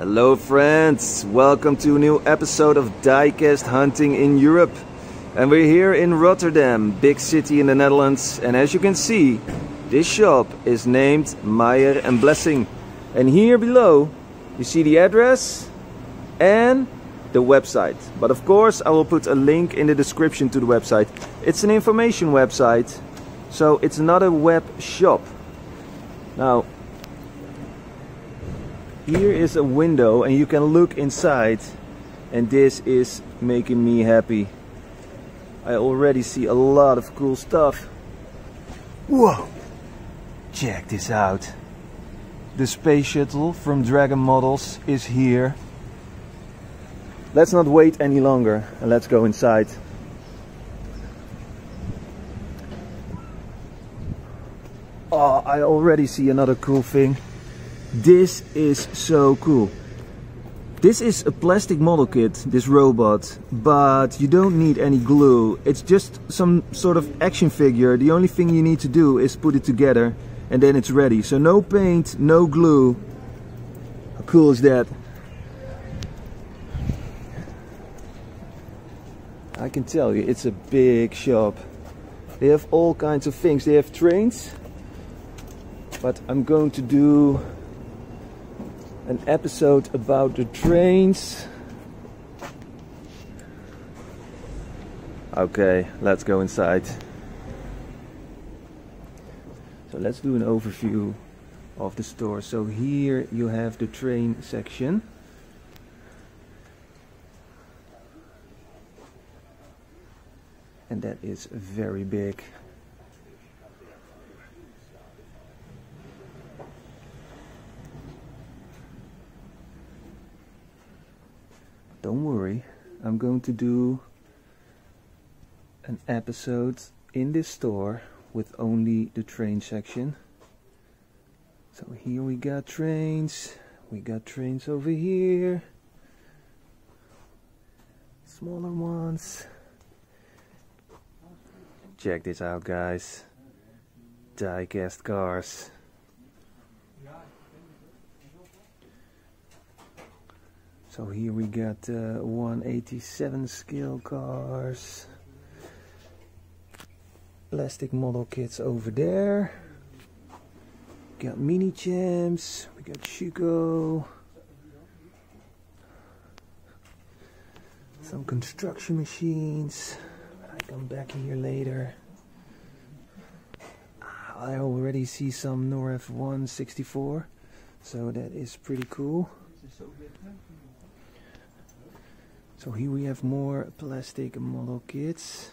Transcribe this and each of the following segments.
Hello friends, welcome to a new episode of Diecast Hunting in Europe. And we're here in Rotterdam, big city in the Netherlands. And as you can see, this shop is named Meijer and Blessing. And here below, you see the address and the website. But of course, I will put a link in the description to the website. It's an information website, so it's not a web shop. Now, here is a window and you can look inside and this is making me happy. I already see a lot of cool stuff. Whoa! Check this out. The space shuttle from Dragon Models is here. Let's not wait any longer and let's go inside. Oh, I already see another cool thing. This is so cool. This is a plastic model kit, this robot, but you don't need any glue. It's just some sort of action figure. The only thing you need to do is put it together and then it's ready. So no paint, no glue. How cool is that? I can tell you, it's a big shop. They have all kinds of things. They have trains, but I'm going to do an episode about the trains. Okay, let's go inside. So let's do an overview of the store. So here you have the train section. And that is very big. Don't worry. I'm going to do an episode in this store with only the train section. So here we got trains. We got trains over here. Smaller ones. Check this out guys. Diecast cars So here we got uh, 187 scale cars. Plastic model kits over there. We Got Minichamps. We got Schuco. Some construction machines. I come back here later. I already see some Norev 164, so that is pretty cool. So here we have more plastic model kits.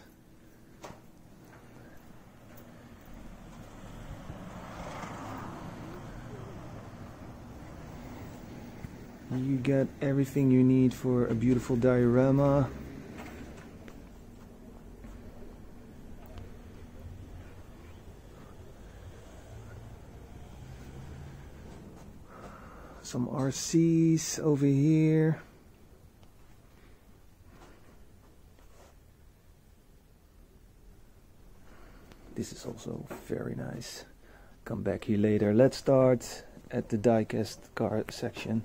You got everything you need for a beautiful diorama. Some RCs over here. This is also very nice. Come back here later. Let's start at the diecast car section.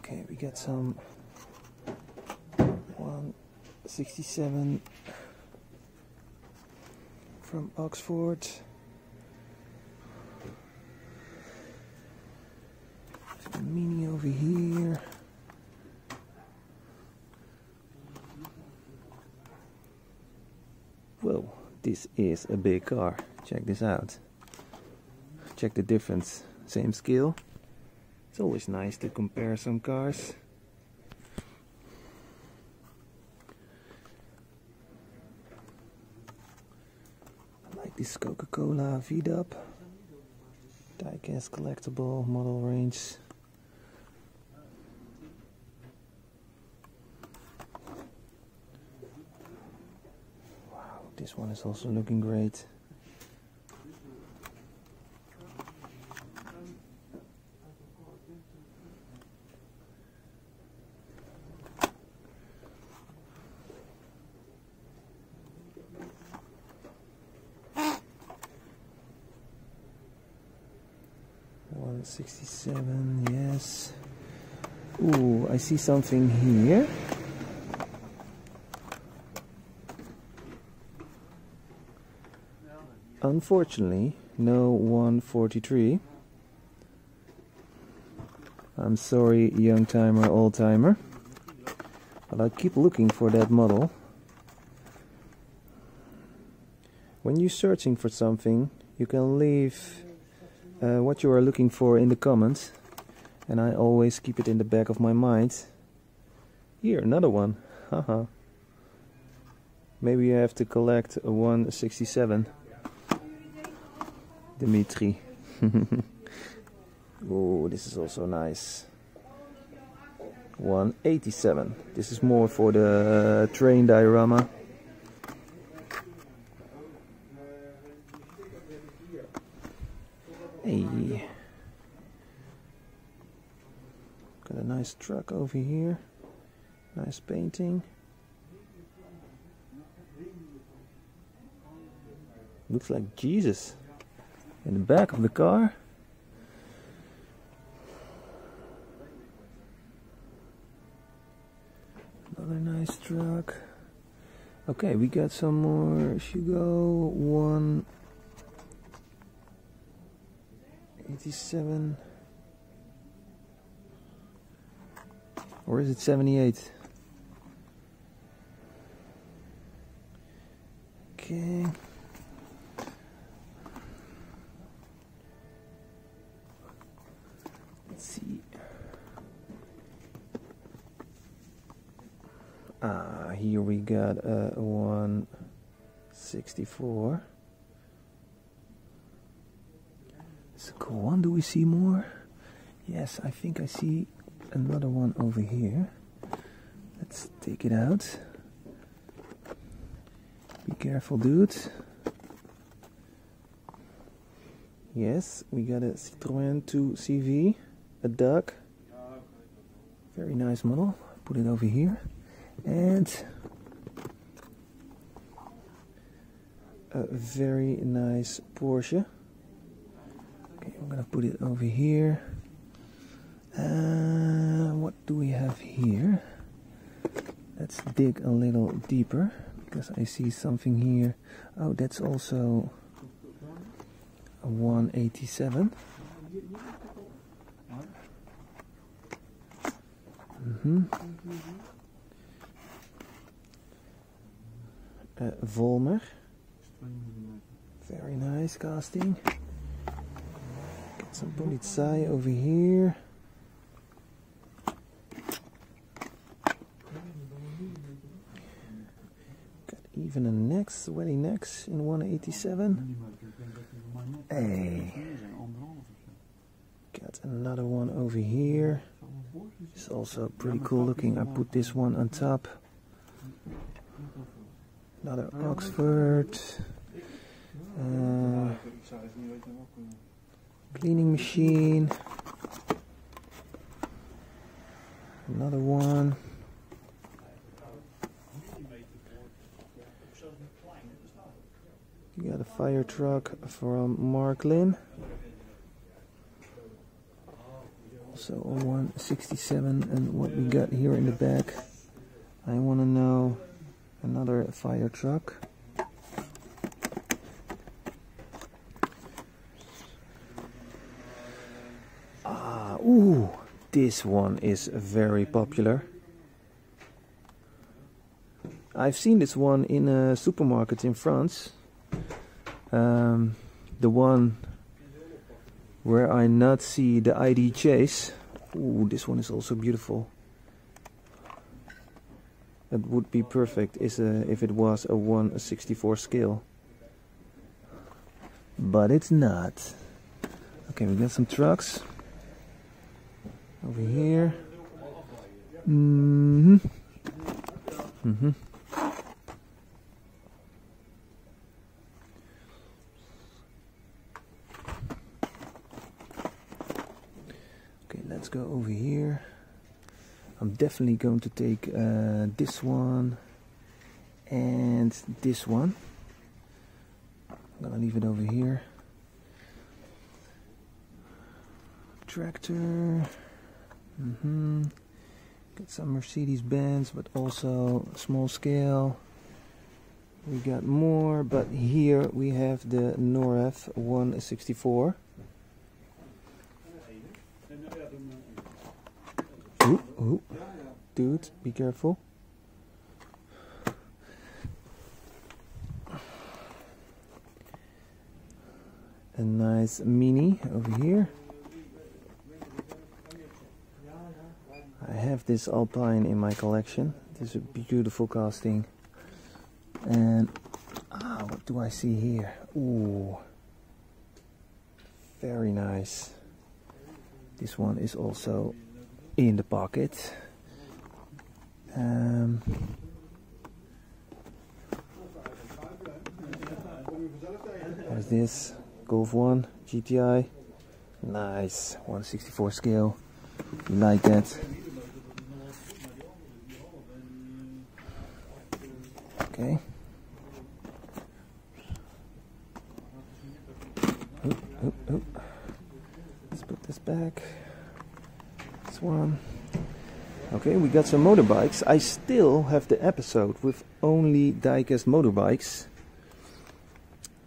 Okay, we got some 167 from Oxford. Mini over here. Whoa, this is a big car. Check this out. Check the difference. Same scale. It's always nice to compare some cars. This Coca-Cola V-Dub diecast collectible model range. Wow, this one is also looking great. 167, yes. Ooh, I see something here. Unfortunately, no 143. I'm sorry, young timer, old timer. But I keep looking for that model. When you're searching for something, you can leave uh, what you are looking for in the comments. And I always keep it in the back of my mind. Here, another one. Haha. Maybe I have to collect a 167. Dimitri. oh, this is also nice. 187. This is more for the train diorama. Hey. Got a nice truck over here. Nice painting. Looks like Jesus in the back of the car. Another nice truck. Okay, we got some more Schuco. One 87 or is it 78 okay. Let's see. Ah here we got a 164 It's a cool one. Do we see more? Yes, I think I see another one over here. Let's take it out. Be careful, dude. Yes, we got a Citroën 2 CV, a duck. Very nice model. Put it over here. And a very nice Porsche. I'm gonna put it over here. Uh, what do we have here? Let's dig a little deeper because I see something here. Oh, that's also a 187. Mm -hmm. Uh, Vollmer. Very nice casting. Some Polizei over here. Got even a next, sweaty necks in 187. Hey. Got another one over here. It's also pretty cool looking. I put this one on top. Another Oxford. Uh, cleaning machine. Another one. You got a fire truck from Marklin. Also a 167 and what we got here in the back. I want to know another fire truck Ooh, this one is very popular. I've seen this one in a supermarket in France. Um, the one where I not see the ID chase. Ooh, this one is also beautiful. It would be perfect is a, if it was a 164 scale. But it's not. Okay, we got some trucks over here. Mm-hmm. Mm-hmm. Okay, let's go over here. I'm definitely going to take uh, this one and this one. I'm gonna leave it over here. tractor. Mm-hmm. Got some Mercedes Benz, but also small scale. We got more, but here we have the Norev 164. Ooh, ooh. Dude, be careful. A nice Mini over here. Have this Alpine in my collection. This is a beautiful casting. And ah, what do I see here? Ooh, very nice. This one is also in the pocket. Um, this Golf 1 GTI. Nice, 164 scale. You like that? Okay. Oop, oop, oop. Let's put this back. This one. Okay, we got some motorbikes. I still have the episode with only diecast motorbikes.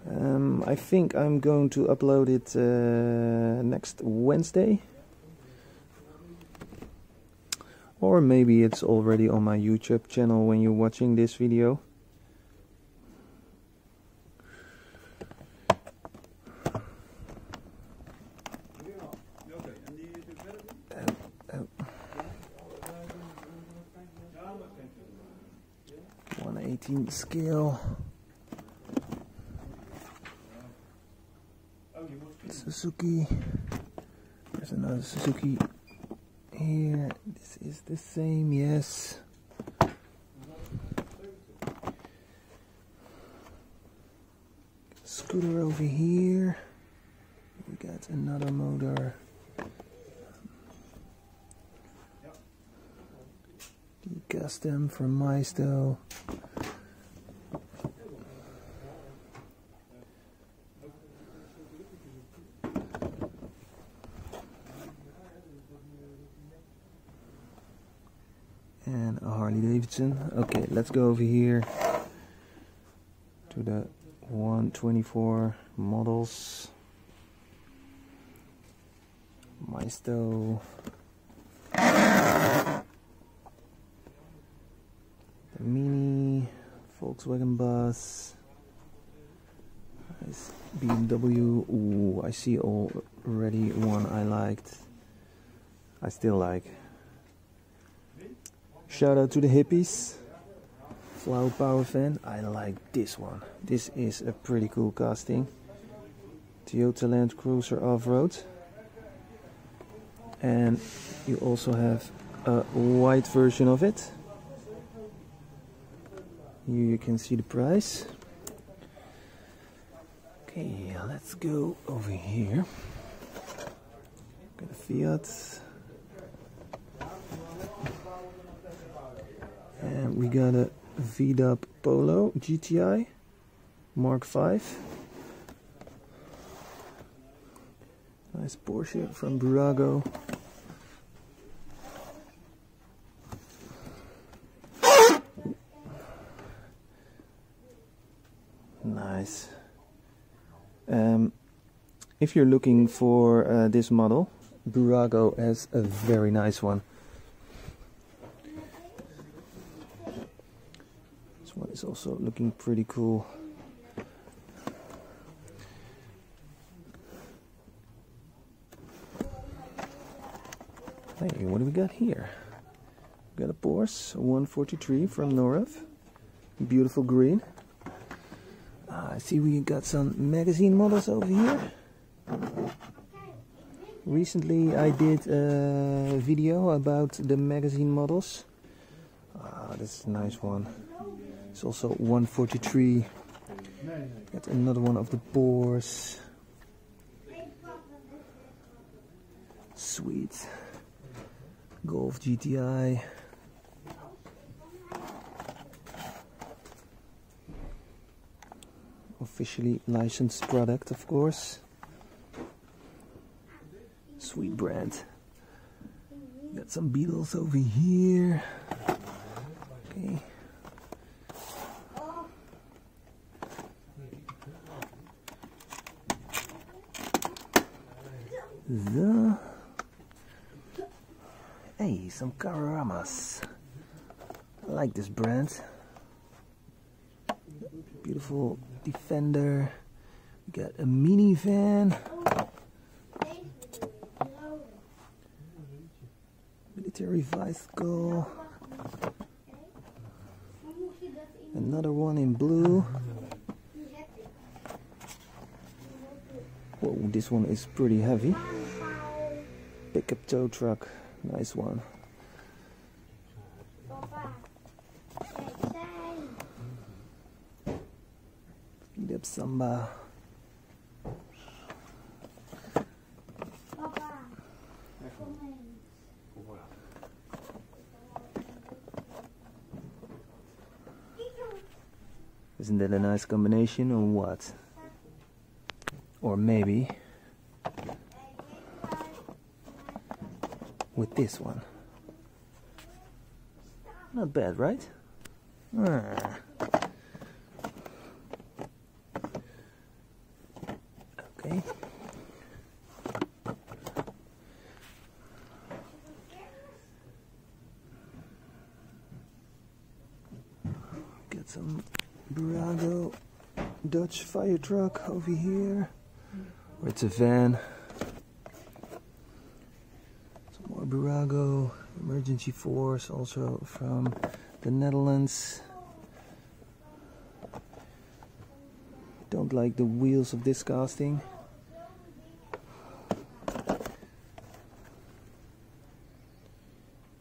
Um, I think I'm going to upload it uh, next Wednesday. Or maybe it's already on my YouTube channel when you're watching this video. One eighteen scale. Suzuki. There's another Suzuki here. This is the same, yes. Scooter over here. We got another motor. Custom from Maisto. And a Harley Davidson. Okay, let's go over here to the 124 models. Maisto. The Mini, Volkswagen Bus. Nice BMW. Ooh, I see already one I liked. I still like. Shout out to the hippies. Flower Power fan. I like this one. This is a pretty cool casting. Toyota Land Cruiser Off-Road. And you also have a white version of it. Here you can see the price. Okay, let's go over here. Got a Fiat. We got a V-Dub Polo GTI Mark V. Nice Porsche from Bburago. Nice. Um, if you're looking for uh, this model, Bburago has a very nice one. One is also looking pretty cool. Hey, what do we got here? We got a Porsche 143 from Norev. Beautiful green. Uh, I see we got some magazine models over here. Recently I did a video about the magazine models. Ah, this is a nice one. It's also 143. Got another one of the Porsche. Sweet. Golf GTI. Officially licensed product, of course. Sweet brand. Got some Beetles over here. Okay. The hey, some Karamas. I like this brand. Beautiful Defender. We got a minivan. Military bicycle. Another one in blue. Whoa, this one is pretty heavy. Pickup tow truck. Nice one. Up Samba. Isn't that a nice combination or what? Or maybe with this one. Not bad, right? Ah. Okay. Get some Bburago Fire truck over here. Or it's a van. Some more Bburago emergency force also from the Netherlands. Don't like the wheels of this casting.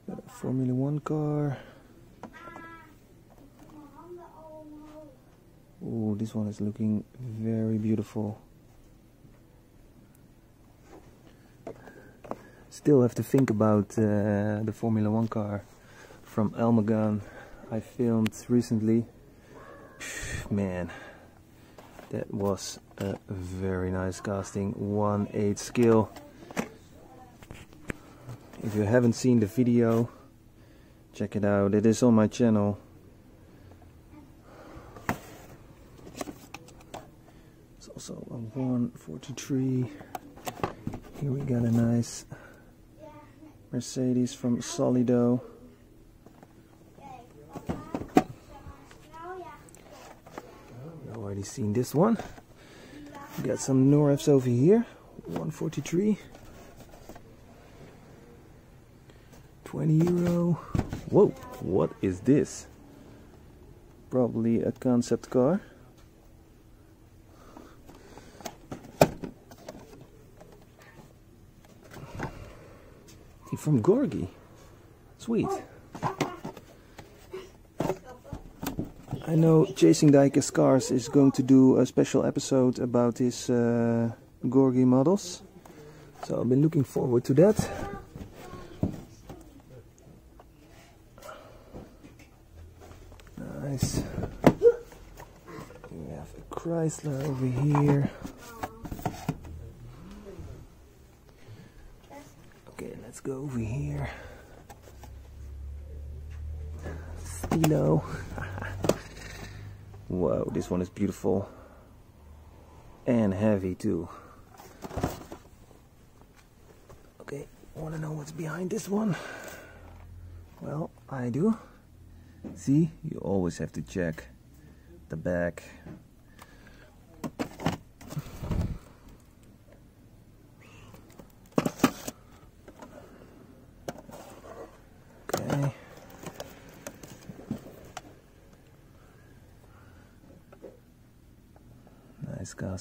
Got a Formula One car. Oh, this one is looking very beautiful. Still have to think about uh, the Formula One car from Elmagan I filmed recently. Man, that was a very nice casting, 1-8 scale. If you haven't seen the video, check it out. It is on my channel. It's also a 143. Here we got a nice Mercedes from Solido. Already seen this one. We got some Norevs over here. 143. 20 euro. Whoa, what is this? Probably a concept car. From Corgi. Sweet. I know Chasing Diecast Cars is going to do a special episode about his uh, Corgi models. So I've been looking forward to that. Nice. We have a Chrysler over here. Okay, let's go over here. Stilo. Whoa, one is beautiful. And heavy too. Okay, wanna know what's behind this one? Well, I do. See, you always have to check the back. Okay.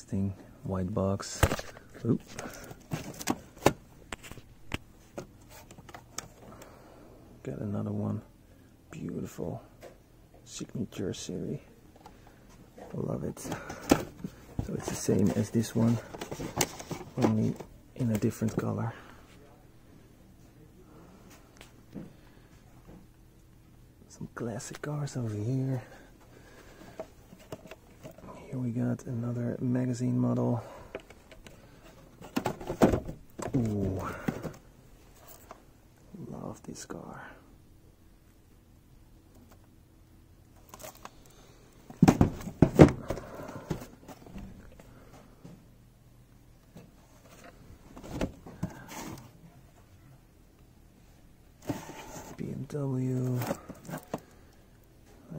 Nice casting, white box. Oop. Got another one. Beautiful signature series. Love it. So it's the same as this one, only in a different color. Some classic cars over here. We got another magazine model. Ooh. love this car. BMW,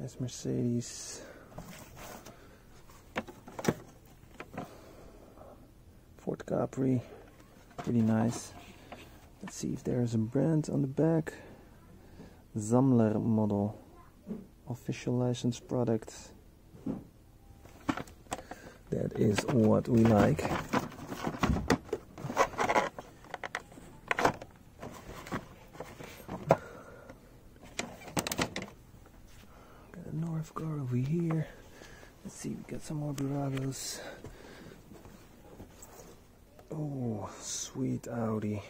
nice Mercedes, Capri, pretty nice. Let's see if there's a brand on the back. Sammler model, official licensed product. That is what we like. Got a Northcar over here. Let's see, we got some more Bburagos. Oh, sweet Audi.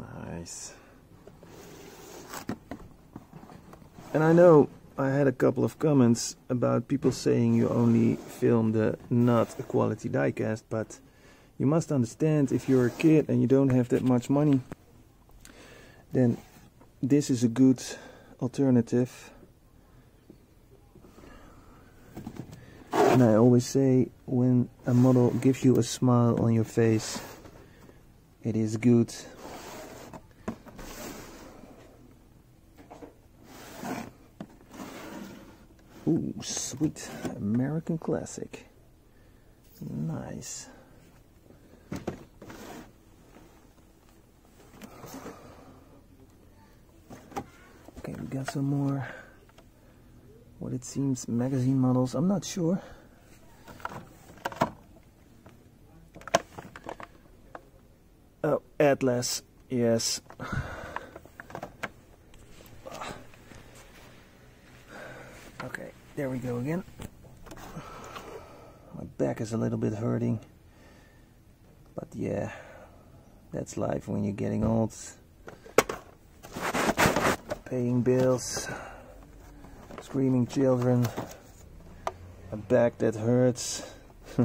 Nice. And I know I had a couple of comments about people saying you only film the not a quality diecast, but you must understand if you're a kid and you don't have that much money, then this is a good alternative. And I always say when a model gives you a smile on your face, it is good. Ooh, sweet American classic. Nice. Got some more what it seems magazine models. I'm not sure. Oh, Atlas. Yes. Okay, there we go again. My back is a little bit hurting. But yeah, that's life when you're getting old. Paying bills, screaming children, a back that hurts,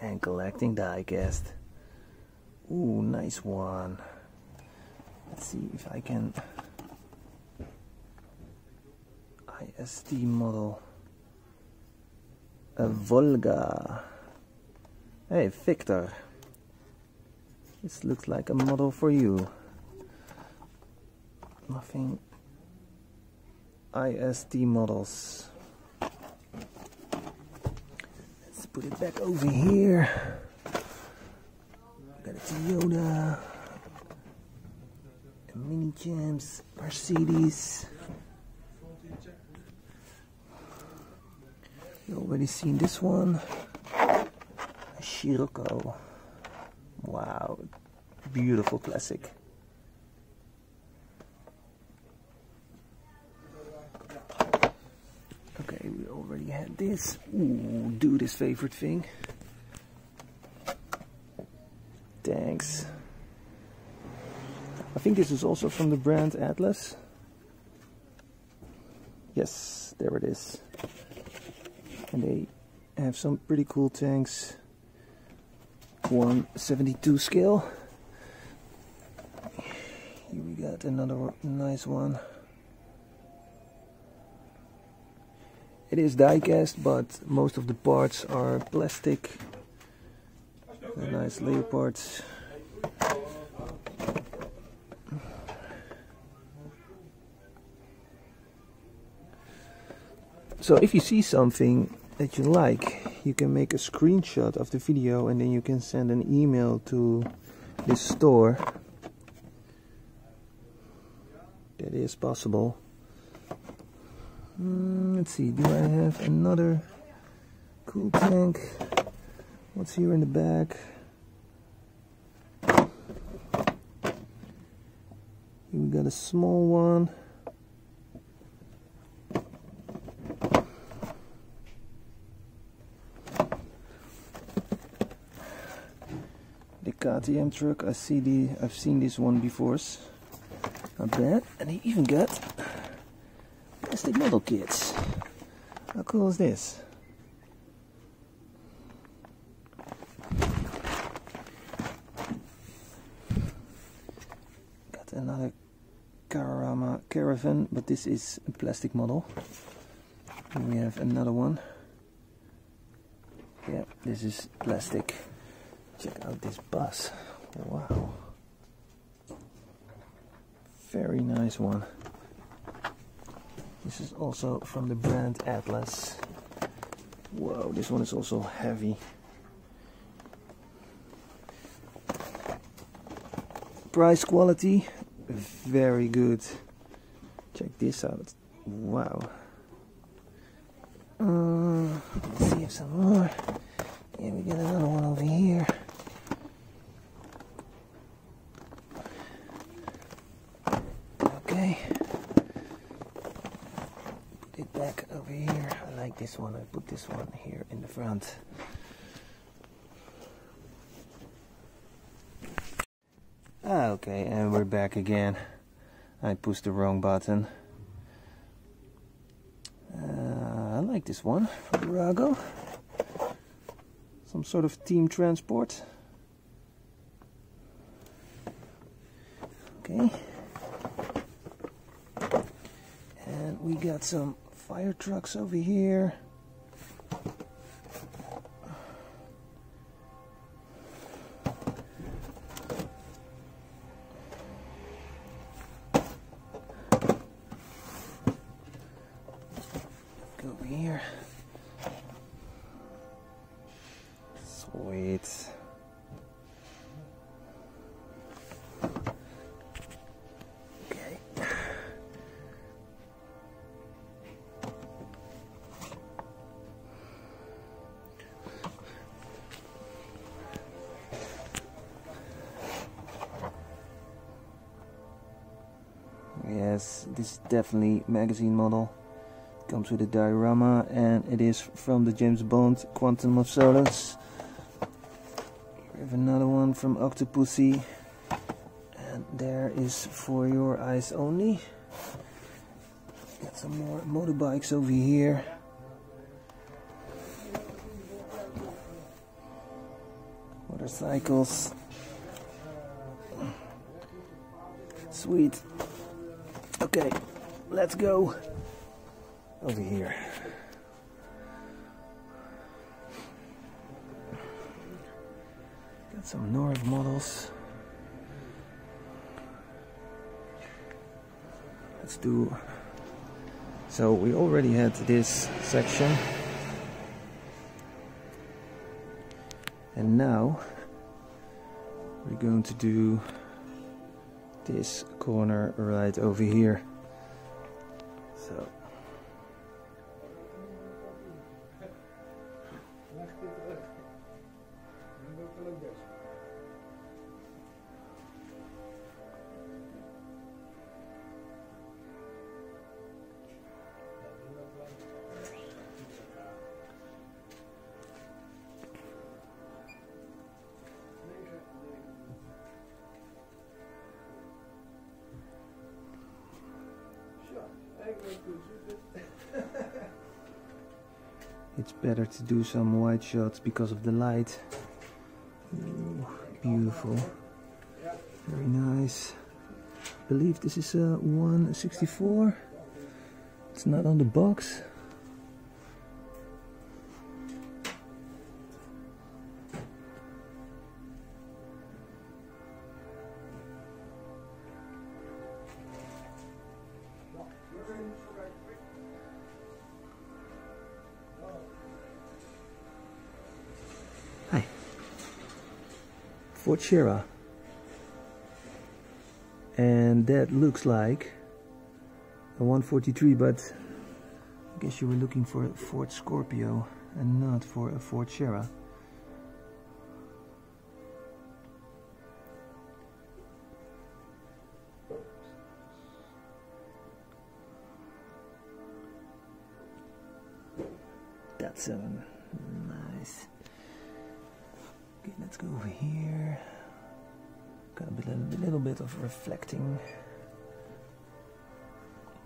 and collecting diecast. Ooh, nice one. Let's see if I can IST model. A Volga. Hey, Victor. This looks like a model for you. Nothing. IST models. Let's put it back over here. Got a Toyota. A Minichamps. Mercedes. You already seen this one. A. Wow, beautiful classic. Okay, we already had this. Ooh, dude, his favorite thing. Thanks. I think this is also from the brand Atlas. Yes, there it is. And they have some pretty cool tanks. 172 scale. Here we got another nice one. It is die-cast, but most of the parts are plastic. The nice leopards. So if you see something that you like, you can make a screenshot of the video and then you can send an email to this store. That is possible. Mm, let's see, do I have another cool tank? What's here in the back? We got a small one. KTM truck. I see the I've seen this one before. Not bad. And he even got plastic model kits. How cool is this? Got another Cararama Caravan, but this is a plastic model. And we have another one. Yeah, this is plastic. Check out this bus. Wow. Very nice one. This is also from the brand Atlas. Whoa, this one is also heavy. Price quality, very good. Check this out. Wow. Uh, let's see if some more. Yeah, we got another one over here. Okay. Put it back over here. I like this one. I put this one here in the front. Ah, okay, and we're back again. I pushed the wrong button. Uh, I like this one from Rago. Some sort of team transport. Okay. And we got some fire trucks over here. This is definitely magazine model. Comes with a diorama and it is from the James Bond Quantum of Solace. We have another one from Octopussy. And there is for your eyes only. Got some more motorbikes over here. Motorcycles. Sweet. Okay, let's go over here. Got some Norev models. Let's do. So we already had this section. And now we're going to do this corner right over here. To do some wide shots because of the light. Ooh, beautiful. Very nice. I believe this is uh, a 164. It's not on the box. Ford Sierra. And that looks like a 143, but I guess you were looking for a Ford Scorpio and not for a Ford Sierra. Of reflecting,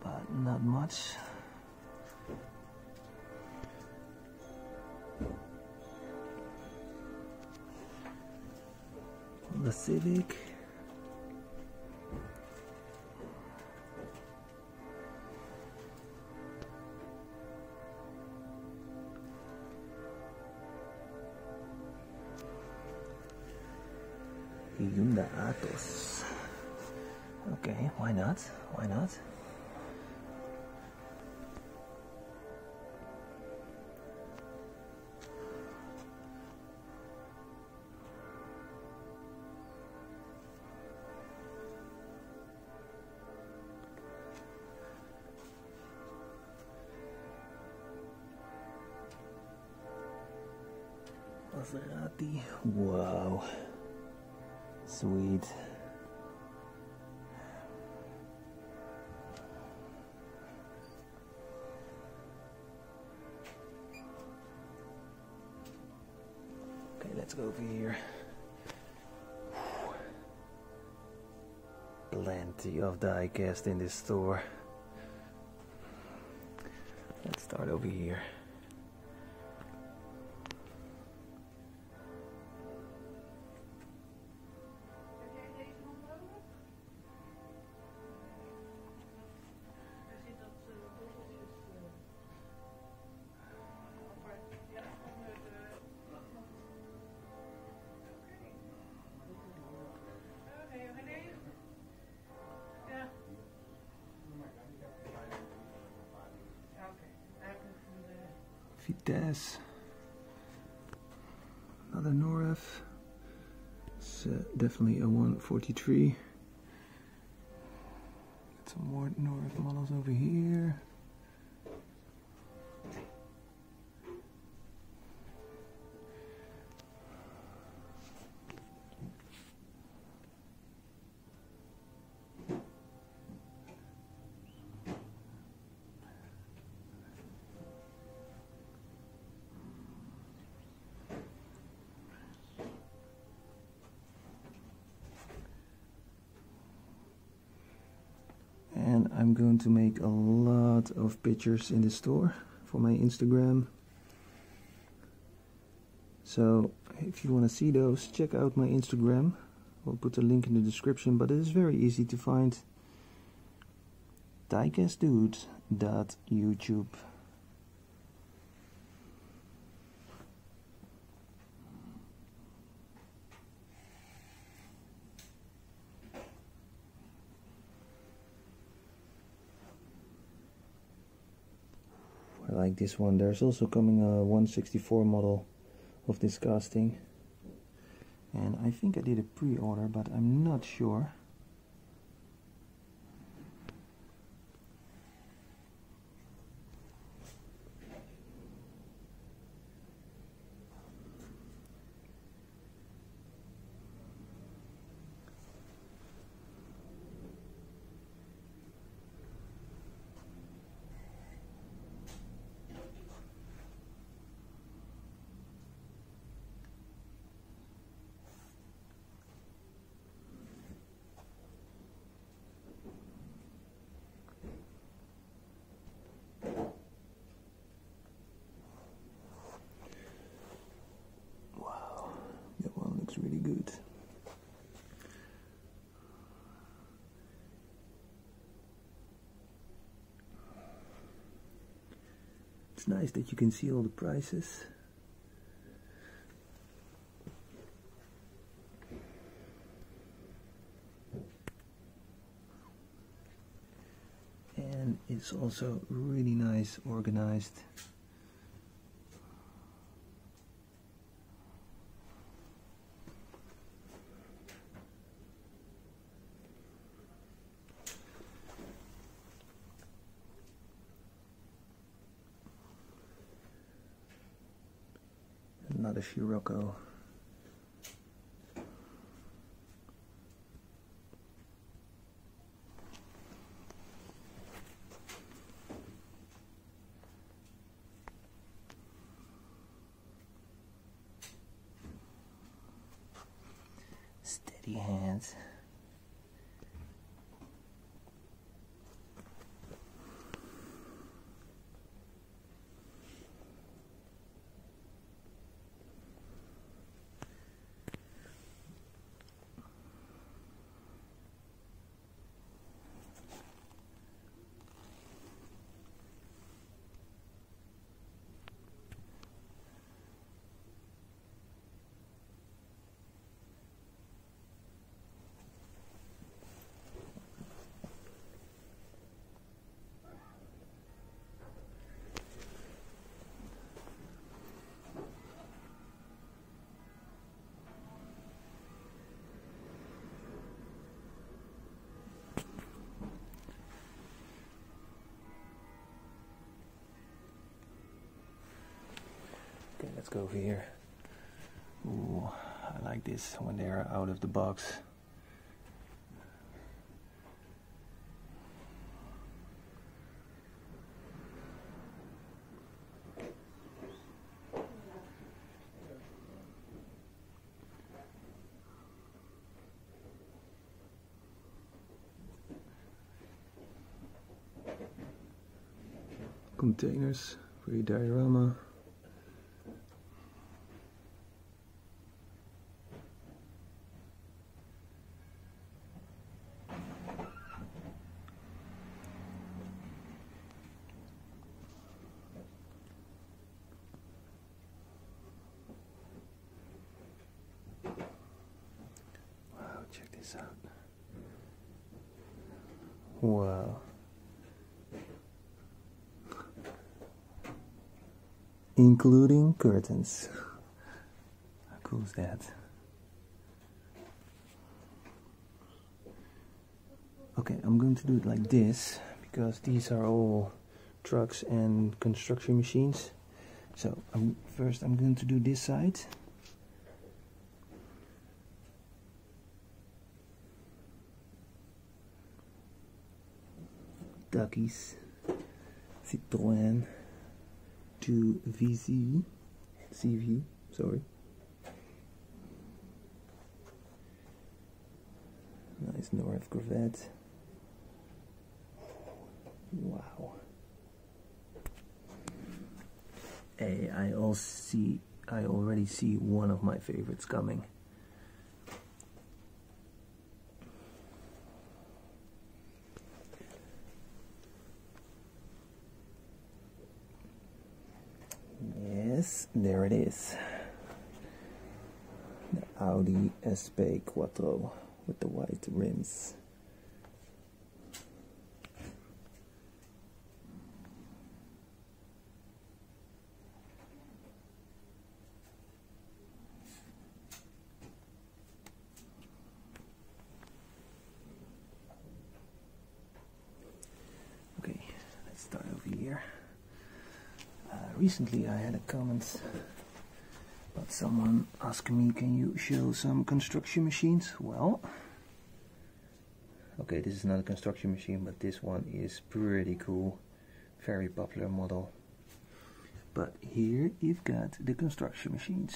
but not much. The Civic. Hyundai Atos. Okay, why not? Why not? Maserati. Wow. Sweet. Over here. Plenty of die cast in this store. Let's start over here. Another Norev. It's uh, definitely a 143. I'm going to make a lot of pictures in the store for my Instagram. So if you want to see those check out my Instagram. I'll put a link in the description but it is very easy to find. Diecastdude.youtube this one. There's also coming a 164 model of this casting. And I think I did a pre-order, but I'm not sure. Wow, that one looks really good. It's nice that you can see all the prices. And it's also really nice organized. Another Scirocco. Let's go over here. Ooh, I like this when they're out of the box. Containers your diorama. Wow, check this out. Wow. Including curtains. How cool is that? Okay, I'm going to do it like this because these are all trucks and construction machines. So first I'm going to do this side. Duckies, Citroën, 2VZ, CV, sorry. Nice Norev Corvette. Wow. Hey, I all see I already see one of my favorites coming. Yes, there it is. The Audi SP Quattro with the white rims. Okay, let's start over here. Uh, recently, I had a comment about someone asking me, "Can you show some construction machines?" Well, okay, this is not a construction machine, but this one is pretty cool, very popular model. But here you've got the construction machines.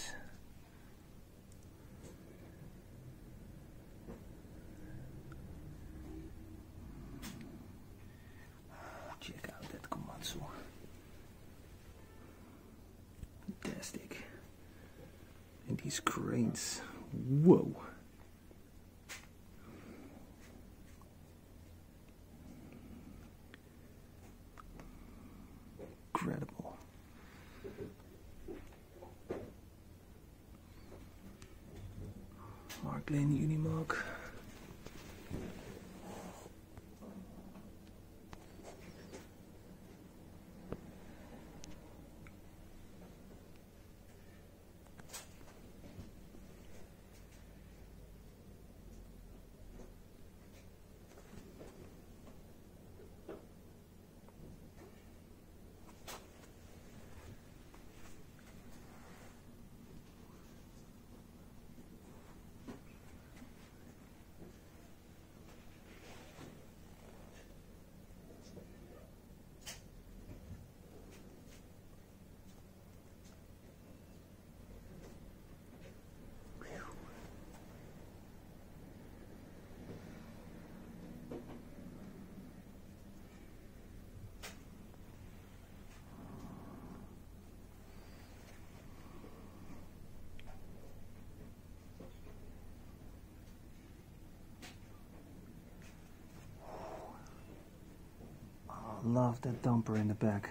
Love that dumper in the back.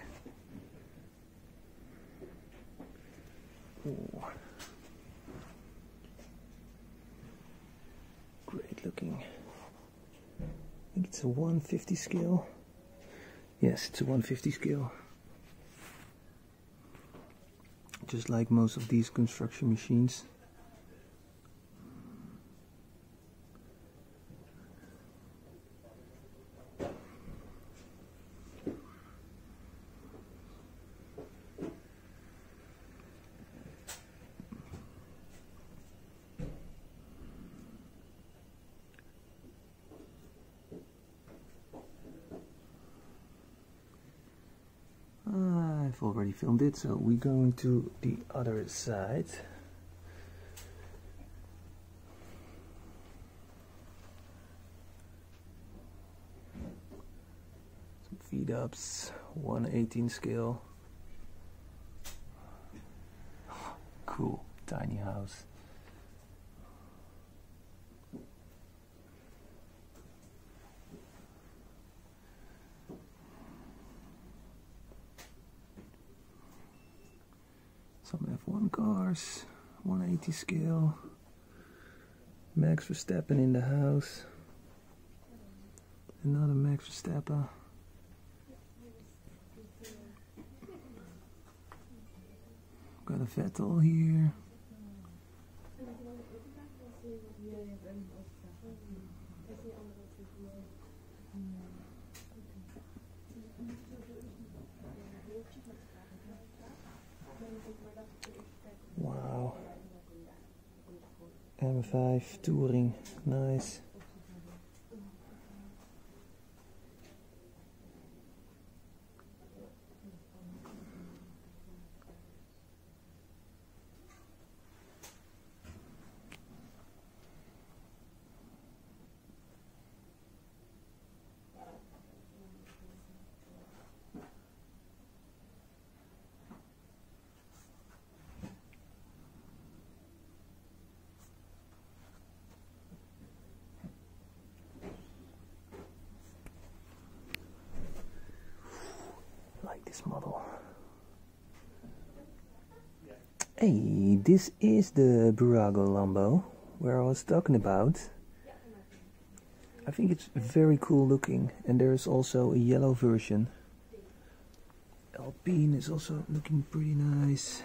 Ooh. Great looking. I think it's a 150 scale. Yes, it's a 150 scale. Just like most of these construction machines. Already filmed it, so we're going to the other side. Some feed ups, 118 scale. Cool, tiny house. Some F1 cars, 180 scale. Max Verstappen in the house. Another Max Verstappen. Got a Vettel here. M5 Touring, nice. This is the Bburago Lambo where I was talking about. I think it's very cool looking and there is also a yellow version. Alpine is also looking pretty nice.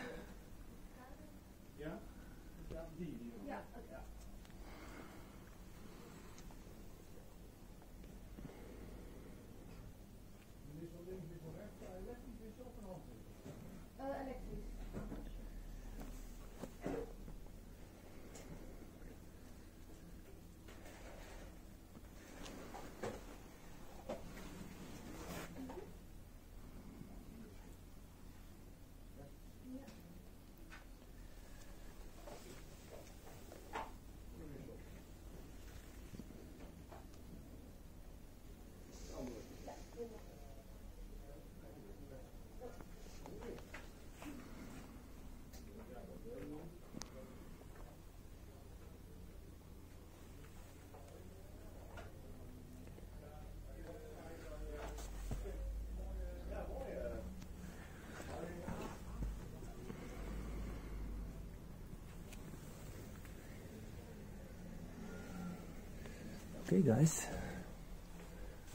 Okay guys,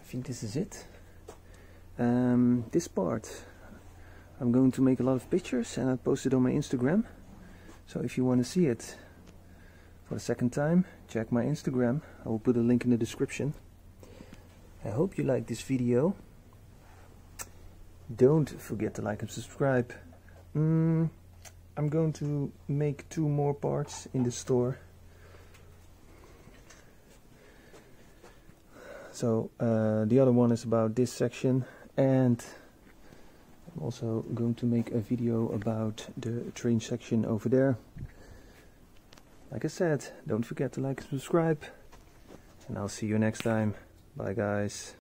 I think this is it. Um, this part I'm going to make a lot of pictures and I'll post it on my Instagram. So if you want to see it for the second time, check my Instagram. I will put a link in the description. I hope you like this video. Don't forget to like and subscribe. Mm, I'm going to make two more parts in the store. So uh, the other one is about this section and I'm also going to make a video about the train section over there. Like I said, don't forget to like and subscribe and I'll see you next time. Bye guys.